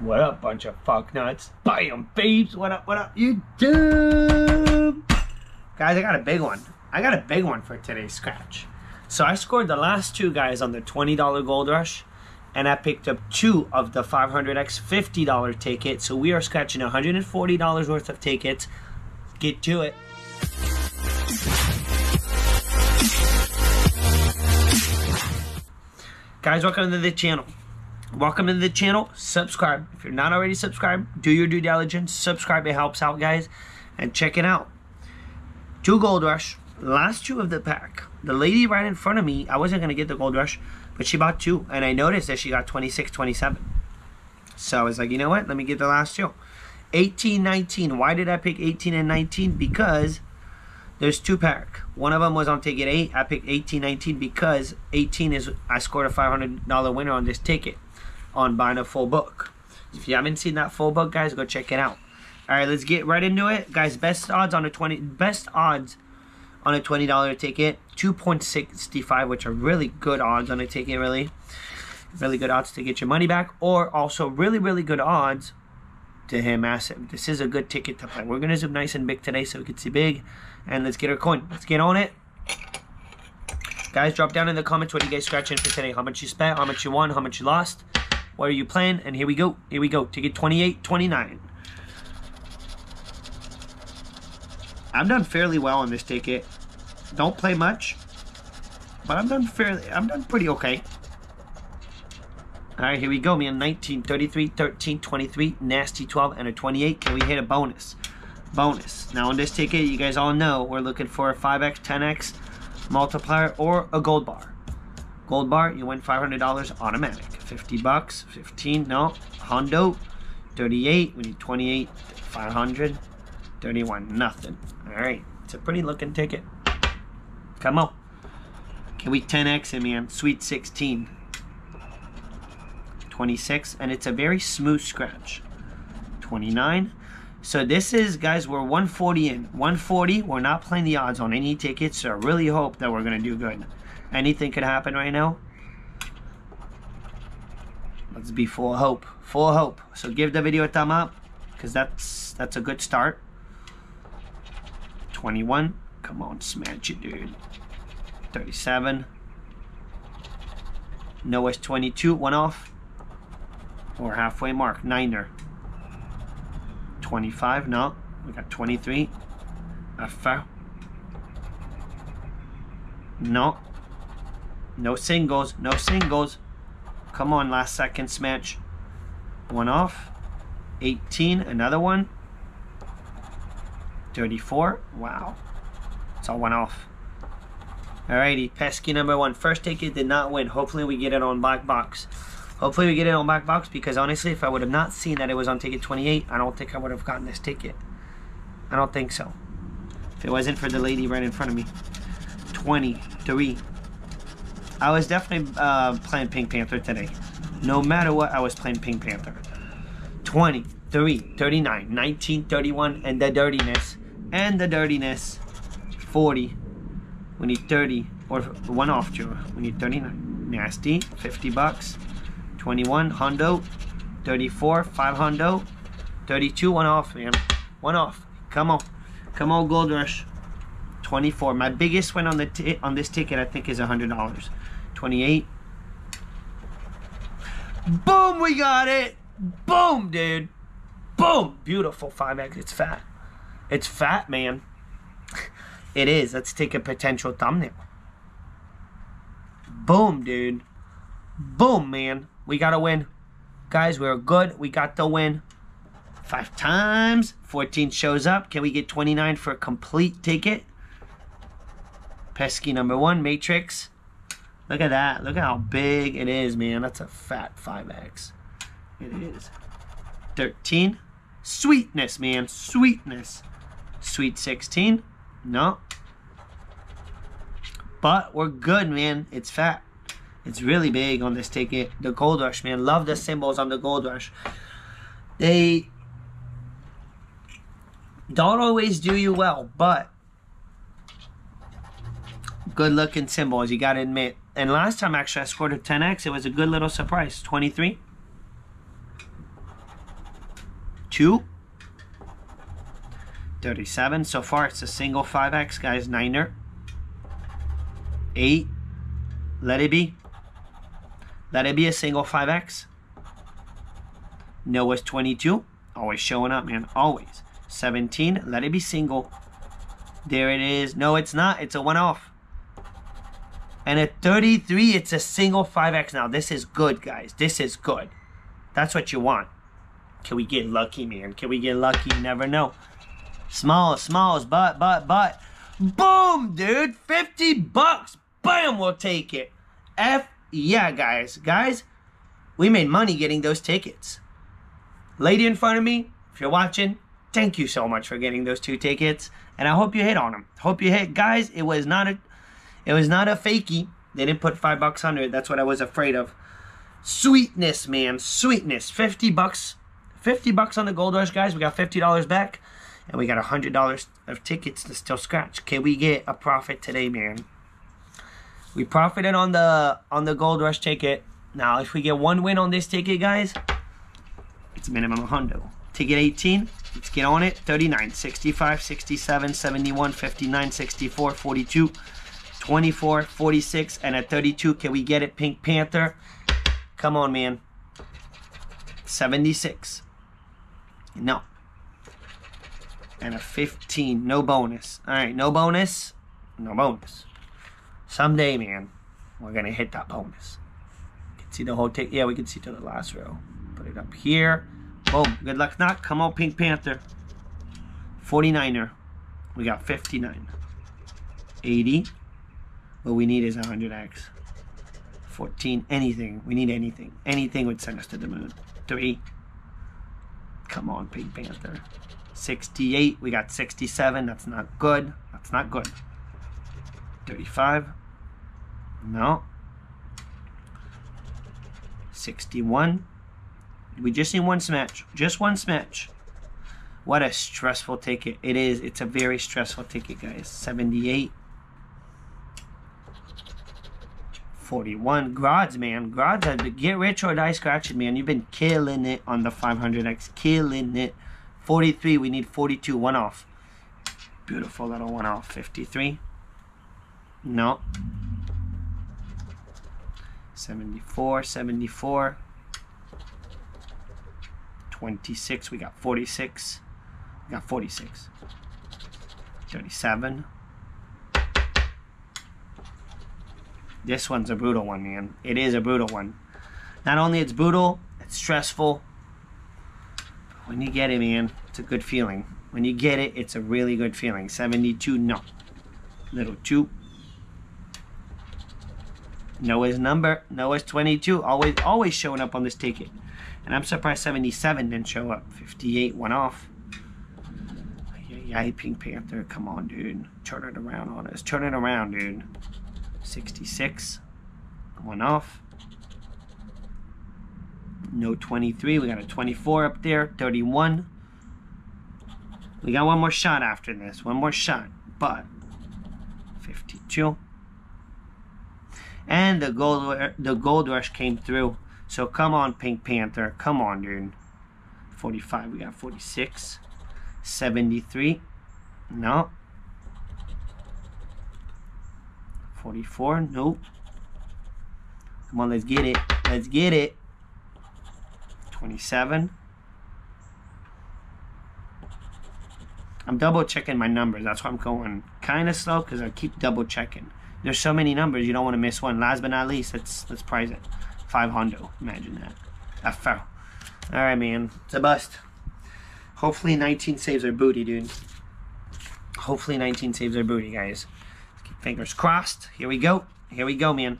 What up, bunch of fuck nuts? Bam, babes. What up, what up, YouTube? Guys, I got a big one. I got a big one for today's scratch. So I scored the last two guys on the $20 Gold Rush, and I picked up two of the 500X $50 ticket. So we are scratching $140 worth of tickets. Get to it. Guys, welcome to the channel. Welcome to the channel. Subscribe. If you're not already subscribed, do your due diligence. Subscribe. It helps out, guys. And check it out. Two Gold Rush. Last two of the pack. The lady right in front of me, I wasn't going to get the Gold Rush, but she bought two. And I noticed that she got 26, 27. So I was like, you know what? Let me get the last two. 18, 19. Why did I pick 18 and 19? Because there's two pack. One of them was on ticket 8. I picked 18, 19 because 18 is, I scored a $500 winner on this ticket on buying a full book. If you haven't seen that full book, guys, go check it out. All right, let's get right into it. Guys, best odds on a 20, best odds on a $20 ticket, 2.65, which are really good odds on a ticket, really. Really good odds to get your money back, or also really, really good odds to hit massive. This is a good ticket to play. We're to zoom nice and big today so we can see big. And let's get our coin. Let's get on it. Guys, drop down in the comments what you guys scratching for today. How much you spent, how much you won, how much you lost. What are you playing? And here we go. Here we go. Ticket 28, 29. I've done fairly well on this ticket. Don't play much. But I'm done fairly, I'm done pretty okay. All right, here we go, man. 19, 33, 13, 23, nasty 12, and a 28. Can we hit a bonus? Bonus. Now on this ticket, you guys all know we're looking for a 5x, 10x multiplier or a gold bar. Gold bar, you win $500 automatic. 50 bucks, 15, no. Hondo, 38, we need 28, 500, 31, nothing. All right, it's a pretty looking ticket. Come on. Can we 10x it, man? Sweet 16. 26, and it's a very smooth scratch. 29. So this is, guys, we're 140 in. 140, we're not playing the odds on any tickets, so I really hope that we're going to do good. Anything could happen right now. Let's be full hope. Full hope. So give the video a thumb up, because that's, that's a good start. 21. Come on, smash it, dude. 37. Noah's 22, one off or halfway mark. Niner. 25, no. We got 23. A foul. No. No singles. No singles. Come on, last second smash. One off. 18, another one. 34. Wow. It's all one off. Alrighty, pesky number one. First ticket did not win. Hopefully we get it on black box. Hopefully we get it on black box because honestly, if I would have not seen that it was on ticket 28, I don't think I would have gotten this ticket. I don't think so. If it wasn't for the lady right in front of me. 23. I was definitely uh, playing Pink Panther today. No matter what, I was playing Pink Panther. 23, 39, 19, 31, and the dirtiness. And the dirtiness. 40. We need 30. Or one off, Joe. We need 39. Nasty. 50 bucks. 21 Hondo, 34 5 Hondo, 32 one off man, one off. Come on, come on Gold Rush. 24. My biggest win on the on this ticket I think is a hundred dollars. 28. Boom, we got it. Boom, dude. Boom, beautiful 5x. It's fat. It's fat, man. it is. Let's take a potential thumbnail. Boom, dude. Boom, man. We got to win. Guys, we're good. We got the win. Five times. 14 shows up. Can we get 29 for a complete ticket? Pesky number one, Matrix. Look at that. Look how big it is, man. That's a fat 5X. It is. 13. Sweetness, man. Sweetness. Sweet 16. No. But we're good, man. It's fat. It's really big on this ticket. The Gold Rush, man. Love the symbols on the Gold Rush. They don't always do you well, but good looking symbols, you gotta admit. And last time actually I scored a 10x, it was a good little surprise. 23. 2. 37. So far, it's a single 5X, guys. Niner. 8. Let it be. Let it be a single 5X. Noah's 22. Always showing up, man. Always. 17. Let it be single. There it is. No, it's not. It's a one off. And at 33, it's a single 5X. Now, this is good, guys. This is good. That's what you want. Can we get lucky, man? Can we get lucky? You never know. Smalls, smalls, but, but, but. Boom, dude. 50 bucks. Bam, we'll take it. F, yeah, guys. Guys, we made money getting those tickets. Lady in front of me, if you're watching, thank you so much for getting those two tickets. And I hope you hit on them. Hope you hit. Guys, it was not a, it was not a fakie. They didn't put five bucks under it. That's what I was afraid of. Sweetness, man. Sweetness. 50 bucks 50 bucks on the Gold Rush, guys. We got $50 back. And we got $100 of tickets to still scratch. Can we get a profit today, man? We profited on the on the Gold Rush ticket. Now, if we get one win on this ticket, guys, it's minimum a hundo. Ticket 18, let's get on it. 39, 65, 67, 71, 59, 64, 42, 24, 46, and at 32, can we get it, Pink Panther? Come on, man. 76. No. And a 15. No bonus. Alright, no bonus. No bonus. Someday, man, we're going to hit that bonus. You can see the whole take. Yeah, we can see to the last row. Put it up here. Boom. Good luck knock. Come on, Pink Panther. 49er. We got 59. 80. What we need is 100x. 14. Anything. We need anything. Anything would send us to the moon. 3. Come on, Pink Panther. 68. We got 67. That's not good. That's not good. 35. No. 61. We just need one smash. Just one smash. What a stressful ticket. It is. It's a very stressful ticket, guys. 78. 41. Grods, man. Grods, had get rich or die scratching, man. You've been killing it on the 500X. Killing it. 43. We need 42. One off. Beautiful little one off. 53. No. 74. 74. 26. We got 46. We got 46. 37. This one's a brutal one, man. It is a brutal one. Not only it's brutal, it's stressful. When you get it, man, it's a good feeling. When you get it, it's a really good feeling. 72, no. Little 2. Noah's number. Noah's 22. Always always showing up on this ticket. And I'm surprised 77 didn't show up. 58 went off. Yay, Pink Panther. Come on, dude. Turn it around on us. Turn it around, dude. 66. One off. No 23. We got a 24 up there. 31. We got one more shot after this. One more shot. But 52. And the gold the gold rush came through. So come on, Pink Panther. Come on, dude. 45. We got 46. 73. No. 44. Nope. Come on, let's get it. Let's get it. 27. I'm double checking my numbers. That's why I'm going kind of slow because I keep double checking. There's so many numbers, you don't want to miss one. Last but not least, let's let's prize it. 500. Imagine that. Fell. All right, man. It's a bust. Hopefully 19 saves our booty, dude. Hopefully 19 saves our booty, guys. Fingers crossed. Here we go. Here we go, man.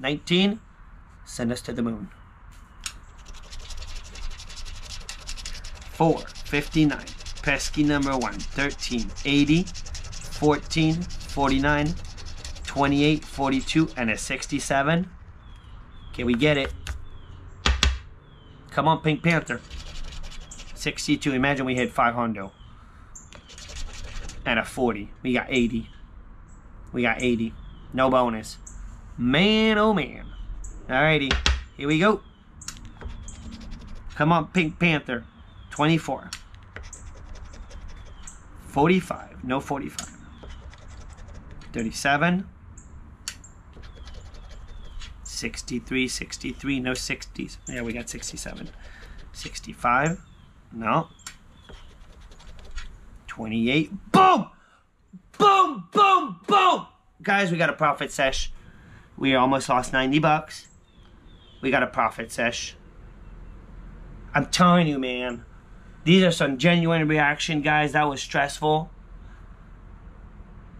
19. Send us to the moon. 4. 59. Pesky number 1. 13. 80. 14. 49. 28. 42. And a 67. Can we get it? Come on, Pink Panther. 62. Imagine we hit 500. And a 40. We got 80. We got 80. No bonus. Man, oh man. Alrighty. Here we go. Come on, Pink Panther. 24. 45. No 45. 37. 63, 63, no 60s. Yeah, we got 67. 65. No. 28. Boom! Boom, boom! Guys, we got a profit sesh. We almost lost 90 bucks. We got a profit sesh. I'm telling you, man. These are some genuine reaction, guys. That was stressful.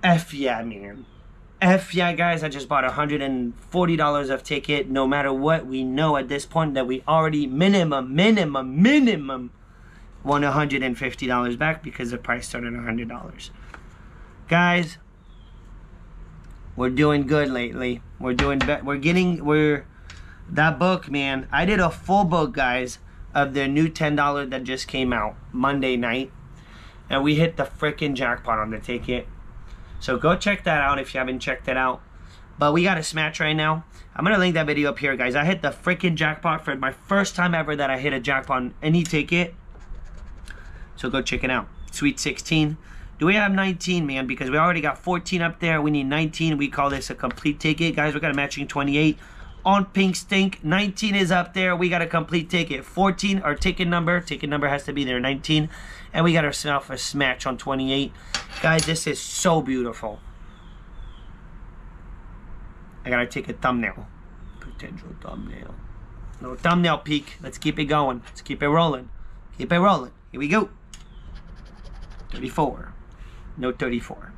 F yeah, man. F yeah, guys. I just bought $140 of ticket. No matter what, we know at this point that we already minimum, minimum, minimum won $150 back because the price started $100. Guys, we're doing good lately. We're doing be- we're getting we're that book, man. I did a full book, guys, of their new $10 that just came out Monday night. And we hit the freaking jackpot on the ticket. So go check that out if you haven't checked it out. But we got a smash right now. I'm going to link that video up here, guys. I hit the freaking jackpot for my first time ever that I hit a jackpot on any ticket. So go check it out. Sweet 16. Do we have 19, man? Because we already got 14 up there. We need 19. We call this a complete ticket. Guys, we got a matching 28 on Pink Stink. 19 is up there. We got a complete ticket. 14, our ticket number. Ticket number has to be there. 19. And we got ourselves a smash on 28. Guys, this is so beautiful. I gotta take a thumbnail. Potential thumbnail. No thumbnail peek. Let's keep it going. Let's keep it rolling. Keep it rolling. Here we go. 34. No 34.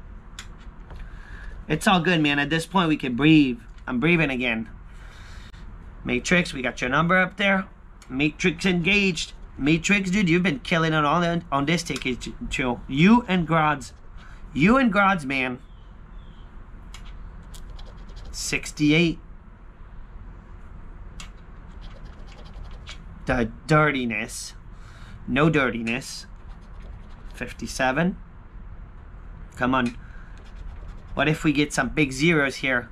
It's all good, man. At this point, we can breathe. I'm breathing again. Matrix, we got your number up there. Matrix engaged. Matrix, dude, you've been killing it on all on this ticket, chill. You and Grods. You and Grods, man. 68. The dirtiness. No dirtiness. 57. Come on. What if we get some big zeros here?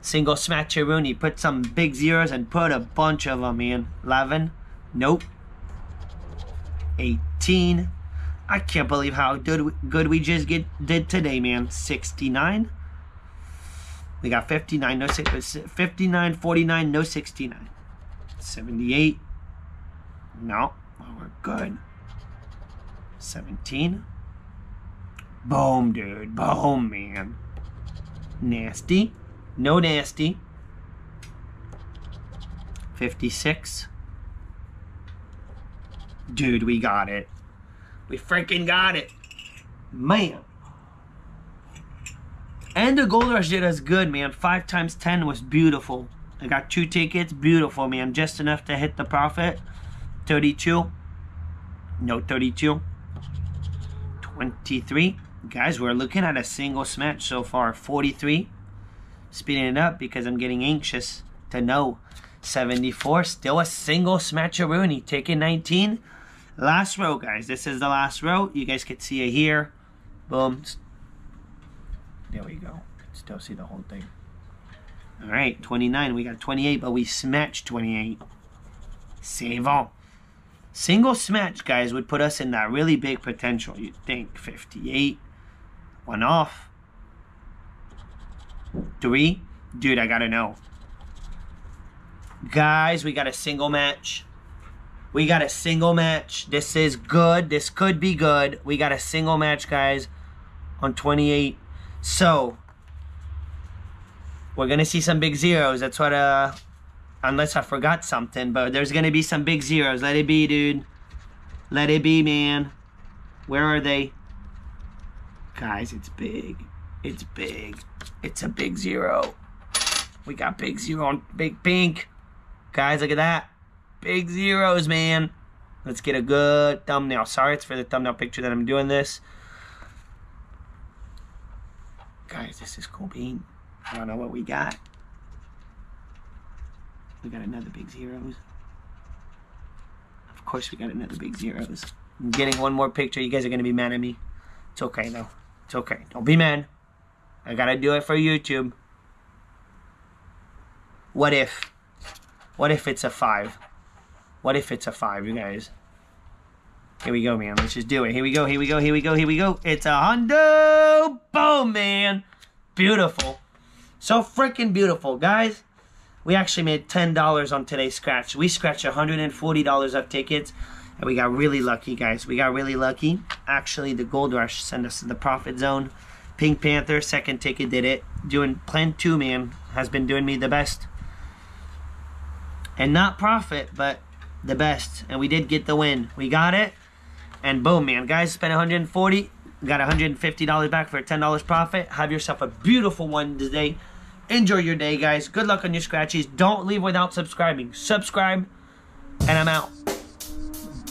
Single smatcheroonie. Put some big zeros and put a bunch of them in. 11. Nope. 18. I can't believe how good, good we just get did today, man. 69. We got 59, no uh, 59, 49, no 69. 78. No, we're good. 17. Boom, dude. Boom, man. Nasty. No nasty. 56. Dude, we got it. We freaking got it. Man. And the Gold Rush did us good, man. 5 times 10 was beautiful. I got two tickets. Beautiful, man. Just enough to hit the profit. 32. No 32. 23. Guys, we're looking at a single smash so far. 43. Speeding it up because I'm getting anxious to know. 74. Still a single smatcheroonie. Taking 19. Last row, guys. This is the last row. You guys can see it here. Boom. There we go. Still see the whole thing. All right, 29. We got 28, but we smashed 28. Save all. Single smash, guys, would put us in that really big potential. You'd think 58. One off. Three. Dude, I gotta know. Guys, we got a single match. We got a single match. This is good. This could be good. We got a single match, guys, on 28. So, we're going to see some big zeros. That's what, uh, unless I forgot something, but there's going to be some big zeros. Let it be, dude. Let it be, man. Where are they? Guys, it's big. It's big. It's a big zero. We got big zero on big pink. Guys, look at that. Big zeros, man. Let's get a good thumbnail. Sorry, it's for the thumbnail picture that I'm doing this. Guys, this is cool bean. I don't know what we got. We got another big zeros. Of course we got another big zeros. I'm getting one more picture. You guys are going to be mad at me. It's okay, though. It's okay. Don't be mad. I got to do it for YouTube. What if? What if it's a 5? What if it's a 5, you guys? Here we go, man. Let's just do it. Here we go, here we go, here we go, here we go. It's a hundo. Boom, man. Beautiful. So freaking beautiful, guys. We actually made $10 on today's scratch. We scratched $140 of tickets. And we got really lucky, guys. We got really lucky. Actually, the Gold Rush sent us to the profit zone. Pink Panther, second ticket, did it. Doing Plan 2, man, has been doing me the best. And not profit, but the best. And we did get the win. We got it. And boom, man. Guys, spent 140 Got $150 back for a $10 profit. Have yourself a beautiful one today. Enjoy your day, guys. Good luck on your scratchies. Don't leave without subscribing. Subscribe, and I'm out.